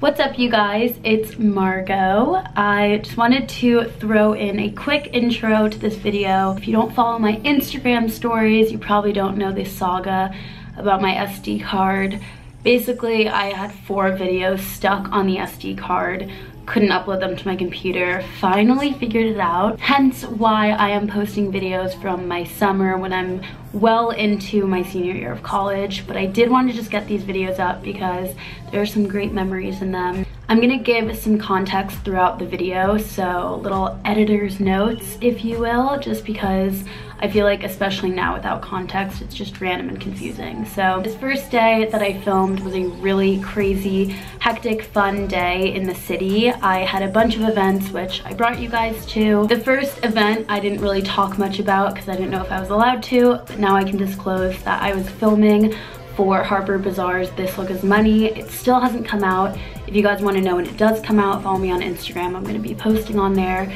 What's up you guys? It's Margot. I just wanted to throw in a quick intro to this video. If you don't follow my Instagram stories, you probably don't know this saga about my SD card. Basically, I had four videos stuck on the SD card couldn't upload them to my computer. Finally figured it out. Hence why I am posting videos from my summer when I'm well into my senior year of college. But I did want to just get these videos up because there are some great memories in them. I'm gonna give some context throughout the video, so little editor's notes, if you will, just because I feel like especially now without context, it's just random and confusing. So this first day that I filmed was a really crazy, hectic, fun day in the city. I had a bunch of events, which I brought you guys to. The first event I didn't really talk much about because I didn't know if I was allowed to, but now I can disclose that I was filming for Harper Bazaar's This Look Is Money. It still hasn't come out. If you guys want to know when it does come out, follow me on Instagram. I'm going to be posting on there.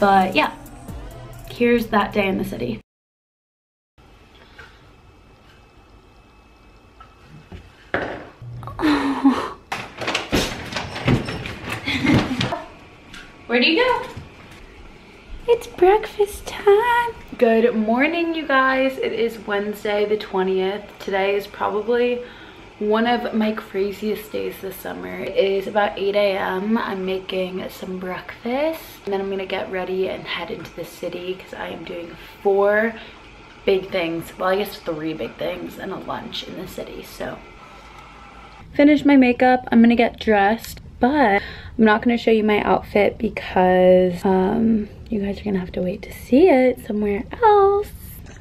But yeah, here's that day in the city. Where do you go? It's breakfast time. Good morning, you guys. It is Wednesday the 20th. Today is probably one of my craziest days this summer. It is about 8 a.m. I'm making some breakfast. And then I'm gonna get ready and head into the city because I am doing four big things. Well, I guess three big things and a lunch in the city, so. Finish my makeup. I'm gonna get dressed but I'm not to show you my outfit because um, you guys are going to have to wait to see it somewhere else.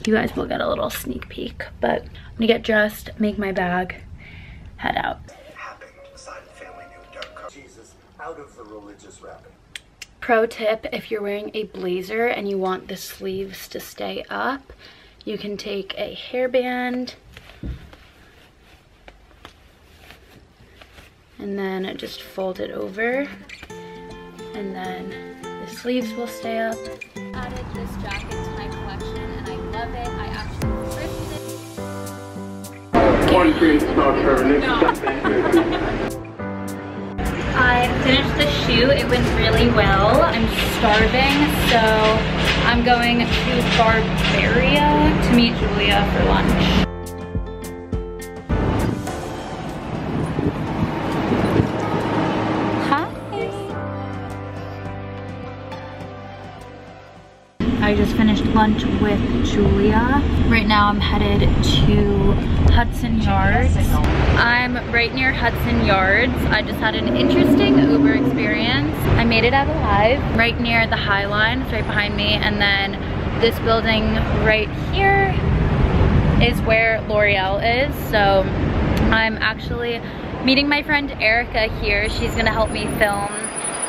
You guys will get a little sneak peek, but I'm to get dressed, make my bag, head out. Pro tip, if you're wearing a blazer and you want the sleeves to stay up, you can take a hairband and then just fold it over and then the sleeves will stay up. Added this jacket to my collection and I love it. I actually thrifted it. I finished the shoot. It went really well. I'm starving, so I'm going to Barbaria to meet Julia for lunch. I just finished lunch with Julia. Right now I'm headed to Hudson Yards. I'm right near Hudson Yards. I just had an interesting Uber experience. I made it out alive. Right near the High Line, it's right behind me. And then this building right here is where L'Oreal is. So I'm actually meeting my friend Erica here. She's gonna help me film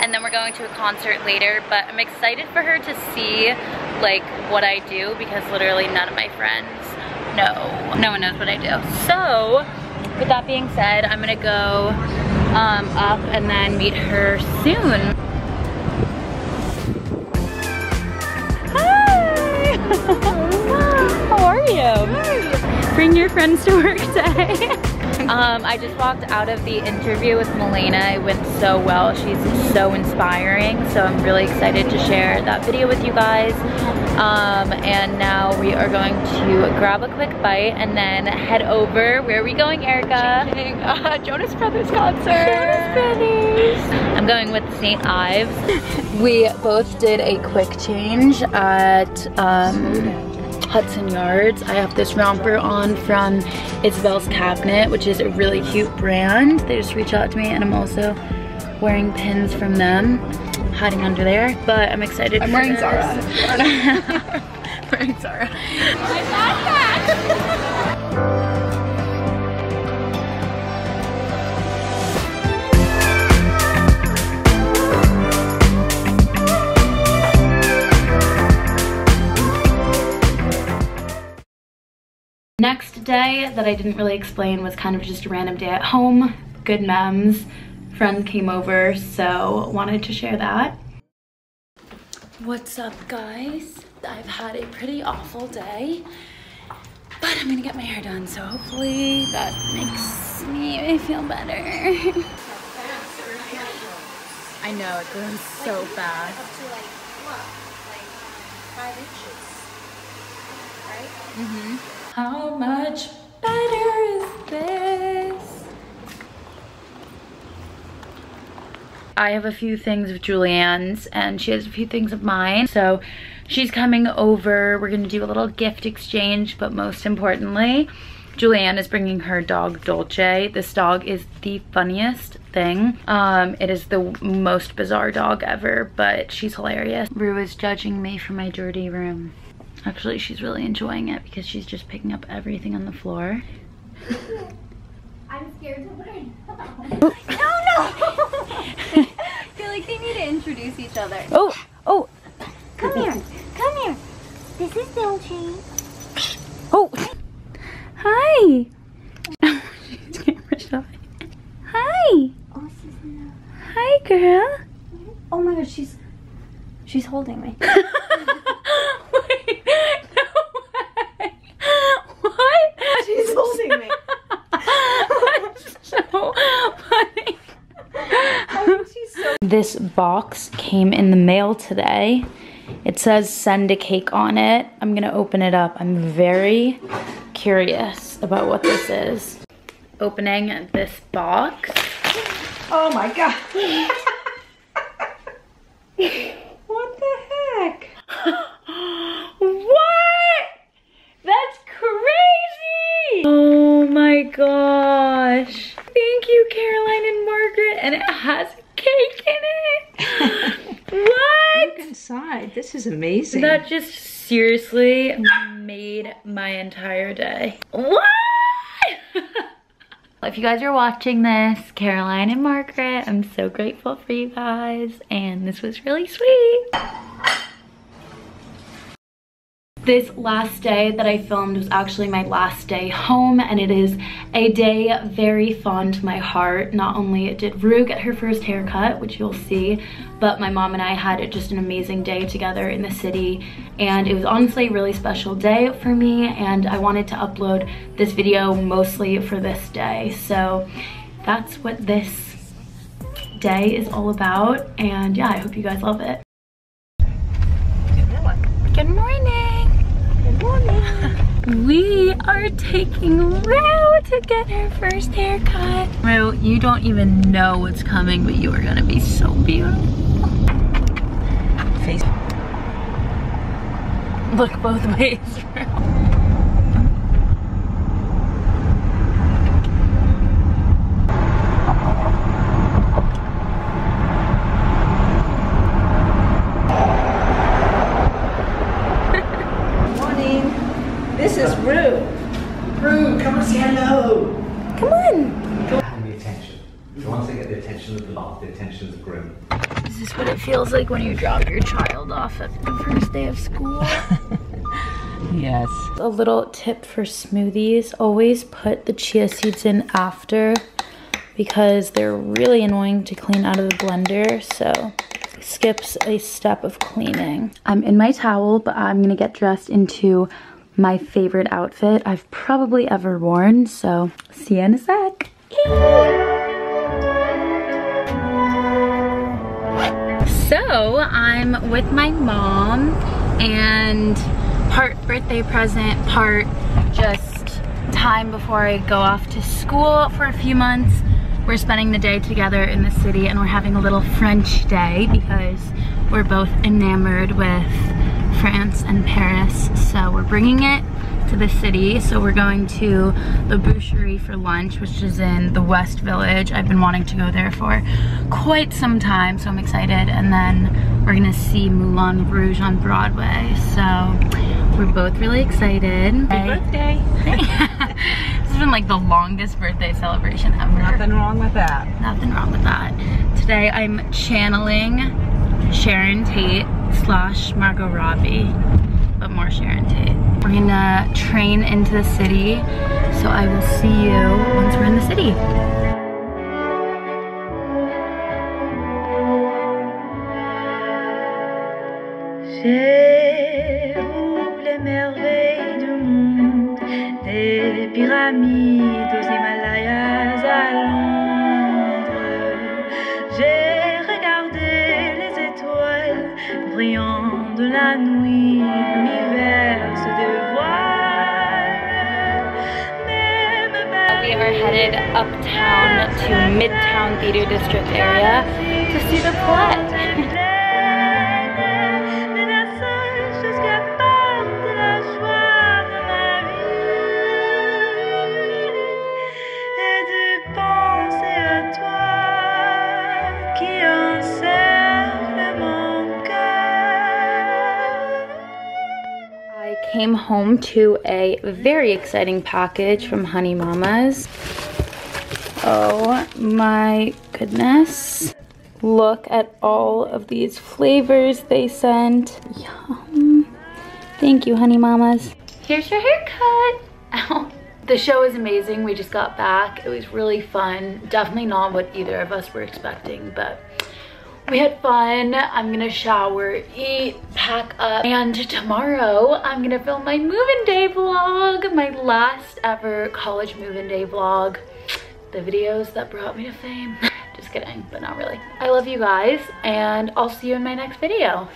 and then we're going to a concert later but I'm excited for her to see like what I do because literally none of my friends know. No one knows what I do. So with that being said, I'm gonna go um, up and then meet her soon. Hi! How are you? Bring your friends to work today. Um, I just walked out of the interview with Milena. It went so well. She's so inspiring. So I'm really excited to share that video with you guys. Um, and now we are going to grab a quick bite and then head over. Where are we going, Erica? Uh, Jonas Brothers concert. Jonas Brothers. I'm going with St. Ives. we both did a quick change at um, Hudson Yards. I have this romper on from Isabel's Cabinet, which is a really cute brand. They just reached out to me and I'm also wearing pins from them, hiding under there. But I'm excited I'm wearing this. Zara. wearing Zara. day that I didn't really explain was kind of just a random day at home. Good memes. Friend came over, so wanted to share that. What's up, guys? I've had a pretty awful day, but I'm gonna get my hair done, so hopefully that makes me feel better. I know, it goes so like, fast. Up to like, what? Like five inches. Right? Mm-hmm. How much better is this? I have a few things of Julianne's and she has a few things of mine. So she's coming over. We're gonna do a little gift exchange, but most importantly, Julianne is bringing her dog Dolce. This dog is the funniest thing. Um, it is the most bizarre dog ever, but she's hilarious. Rue is judging me for my dirty room. Actually, she's really enjoying it because she's just picking up everything on the floor. I'm scared to learn. No, no! I feel like they need to introduce each other. Oh, oh, Come here. Come here. This is Dolce. oh. Hi. she's camera shy. Hi. Oh, Susanna. Hi, girl. Oh my god, she's she's holding me. Wait, no way. What? She's holding me. That's so funny. she's so This box came in the mail today. It says send a cake on it. I'm gonna open it up. I'm very curious about what this is. Opening this box. Oh my god. what the heck? what? That's crazy! Oh my gosh. Thank you, Caroline and Margaret. And it has cake in it. what? This is amazing. That just seriously made my entire day. What? if you guys are watching this, Caroline and Margaret, I'm so grateful for you guys. And this was really sweet. This last day that I filmed was actually my last day home and it is a day very fond to my heart. Not only did Rue get her first haircut, which you'll see, but my mom and I had just an amazing day together in the city and it was honestly a really special day for me and I wanted to upload this video mostly for this day. So that's what this day is all about and yeah, I hope you guys love it. Good morning. Good morning. We are taking Rue to get her first haircut. Rue, you don't even know what's coming, but you are gonna be so beautiful. Face. Look both ways. Morning. This is Rue. Rue, come and say hello. Come on. And the attention. So once they get the attention of the lot, the attention of the groom. Is this what it feels like when you drop your child off at the first day of school? Yes. A little tip for smoothies, always put the chia seeds in after because they're really annoying to clean out of the blender, so skips a step of cleaning. I'm in my towel, but I'm gonna get dressed into my favorite outfit I've probably ever worn, so see you in a sec. So I'm with my mom and part birthday present, part just time before I go off to school for a few months. We're spending the day together in the city and we're having a little French day because we're both enamored with France and Paris. So we're bringing it to the city. So we're going to the Boucherie for lunch, which is in the West Village. I've been wanting to go there for quite some time, so I'm excited. And then we're gonna see Moulin Rouge on Broadway. So we're both really excited. Happy birthday. this has been like the longest birthday celebration ever. Nothing wrong with that. Nothing wrong with that. Today I'm channeling Sharon Tate slash Margot Robbie, but more Sharon Tate. We're gonna train into the city, so I will see you once we're in the city. Les merveilles du monde, des pyramides aux headed uptown to Midtown Theater District area home to a very exciting package from Honey Mamas. Oh my goodness. Look at all of these flavors they sent. Yum. Thank you, Honey Mamas. Here's your haircut. Ow. The show is amazing. We just got back. It was really fun. Definitely not what either of us were expecting, but we had fun. I'm gonna shower, eat, pack up, and tomorrow I'm gonna film my move-in day vlog, my last ever college move-in day vlog. The videos that brought me to fame. Just kidding, but not really. I love you guys, and I'll see you in my next video.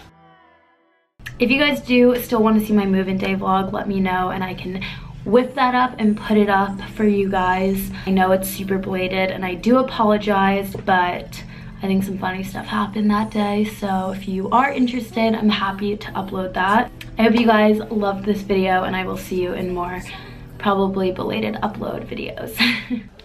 If you guys do still want to see my move-in day vlog, let me know and I can whip that up and put it up for you guys. I know it's super belated and I do apologize, but I think some funny stuff happened that day. So if you are interested, I'm happy to upload that. I hope you guys loved this video and I will see you in more probably belated upload videos.